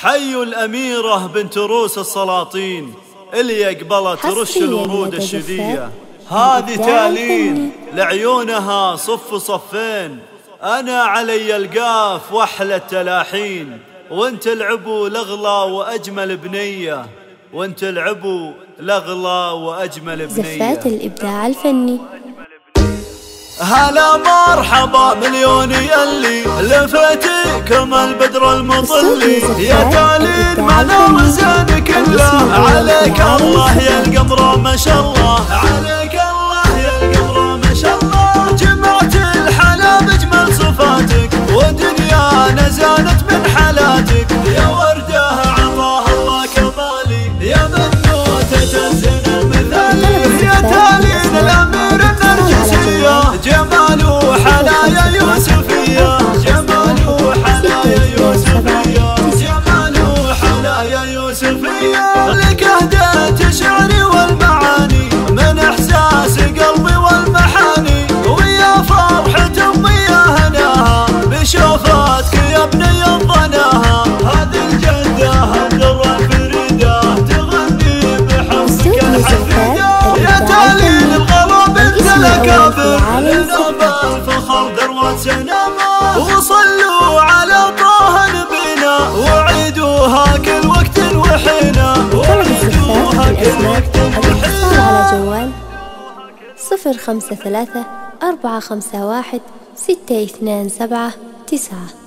حي الأميرة بنت روس السلاطين اللي قبلت رش الورود الشذية هذه تالين لعيونها صف صفين. أنا علي القاف وأحلى التلاحين. وانت العبو لغلى وأجمل بنية. وانت العبو لغلى وأجمل بنية. زفات الإبداع الفني. هلا مرحبا مليوني اللي لفتي كما البدر المطلي يا تالين معنا وزن كله. عليك الله يا القمر ما شاء الله. لك اهديت شعري والمعاني من إحساس قلبي والمحاني. ويا فرحة امي يا هناها بشوفاتك يا ابني ضناها هذه الجدة الدره الفريده تغني بحبك الحفيدة. يا تالين الغرام انت الاكابر لنا الفخر ذروه سنما وصلوا صفر خمسة ثلاثة أربعة خمسة واحد ستة اثنان سبعة تسعة